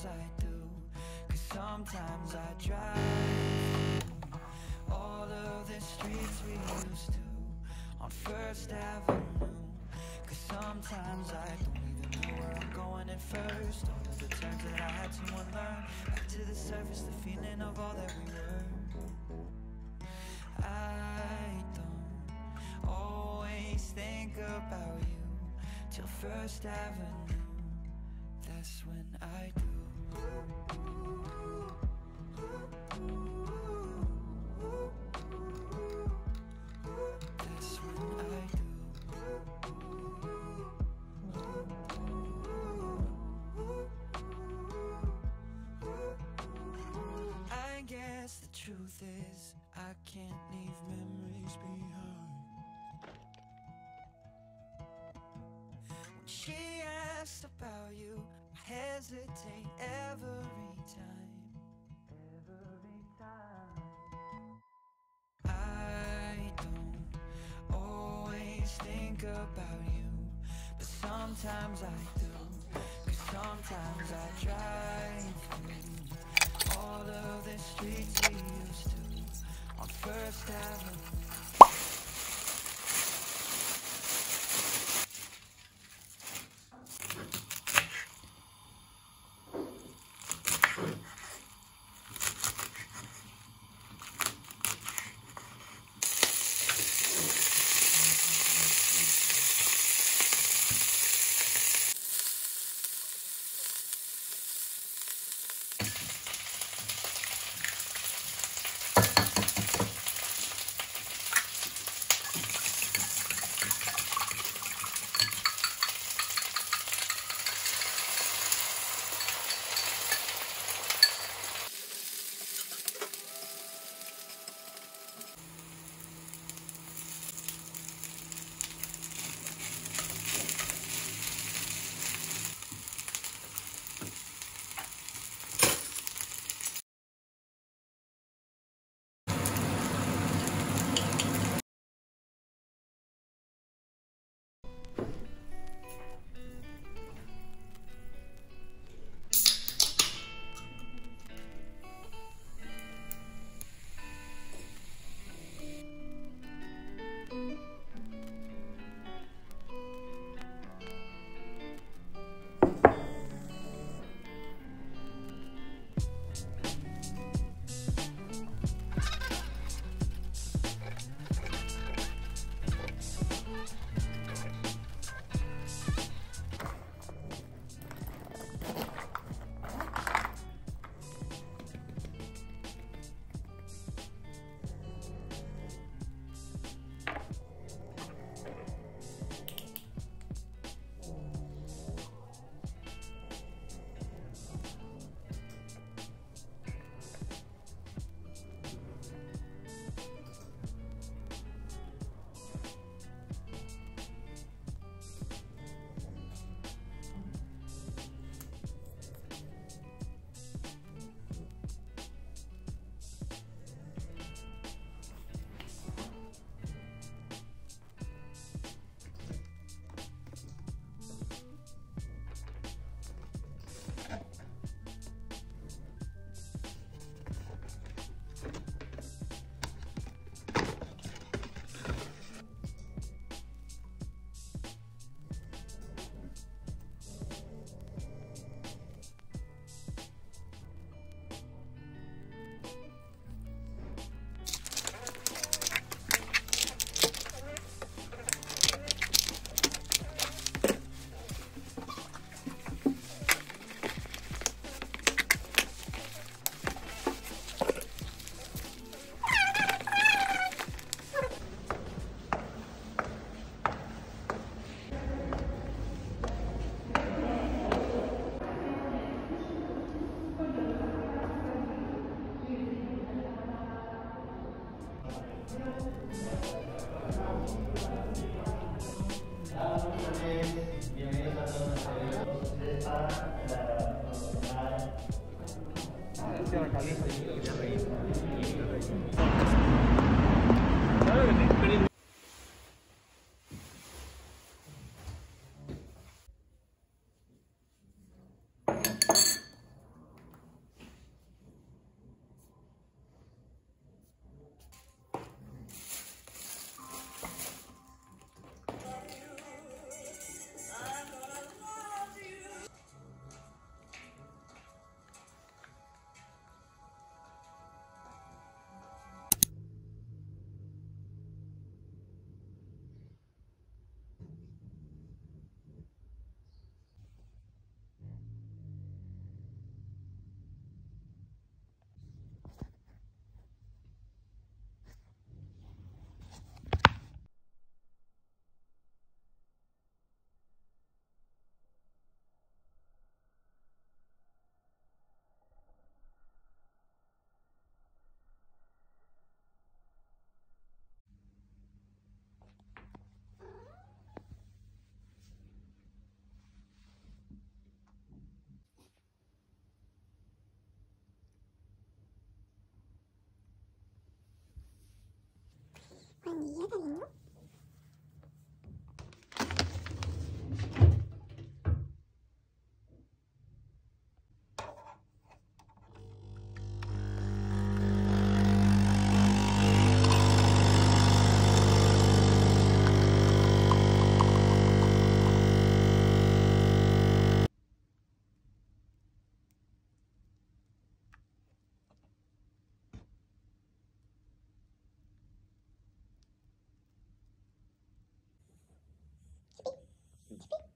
sometimes I do. Cause sometimes I drive all of the streets we used to on First Avenue. Cause sometimes I don't even know where I'm going at first. All of the turns that I had to unlearn. Back to the surface, the feeling of all that we were. I don't always think about you till First Avenue. That's when I do. That's hesitate every time. Every time. I don't always think about you, but sometimes I do. Cause sometimes I drive through all of the streets we used to on First Avenue. に嫌だよ Your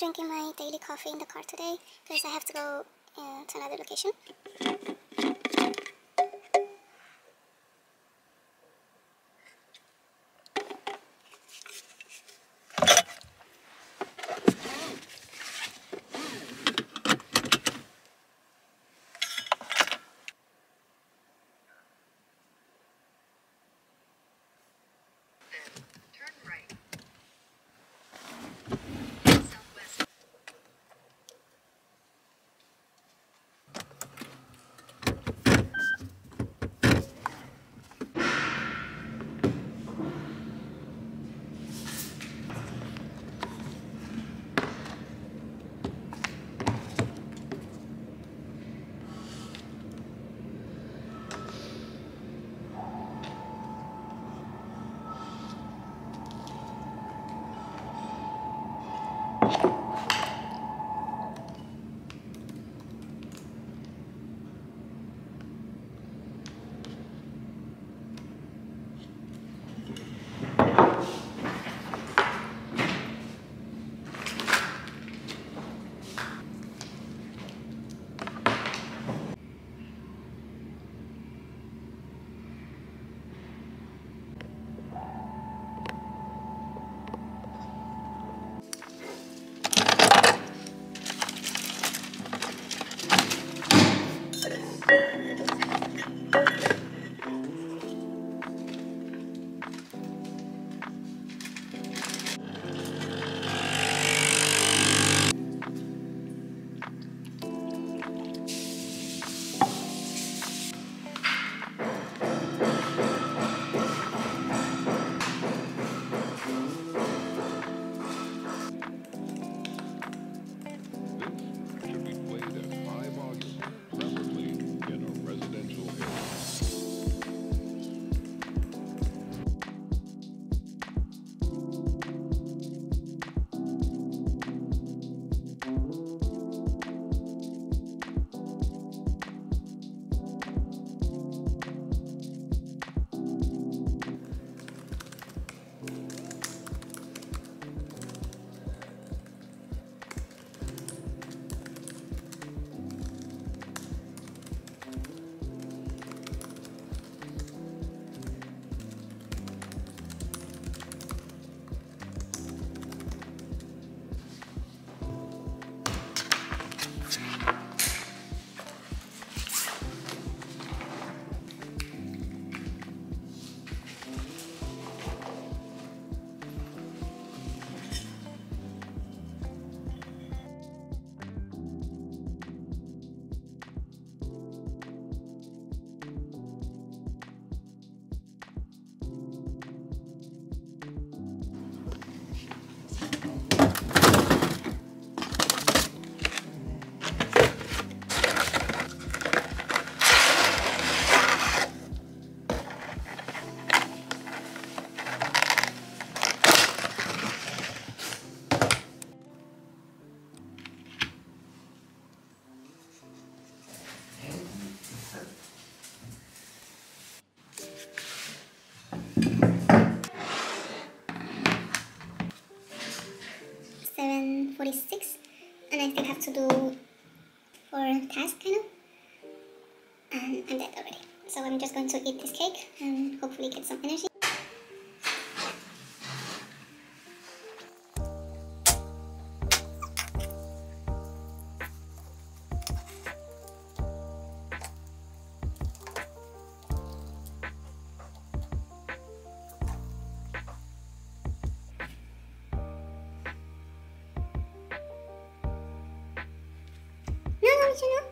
drinking my daily coffee in the car today because I have to go uh, to another location. I'm just going to eat this cake and hopefully get some energy. No, no, Misha, no.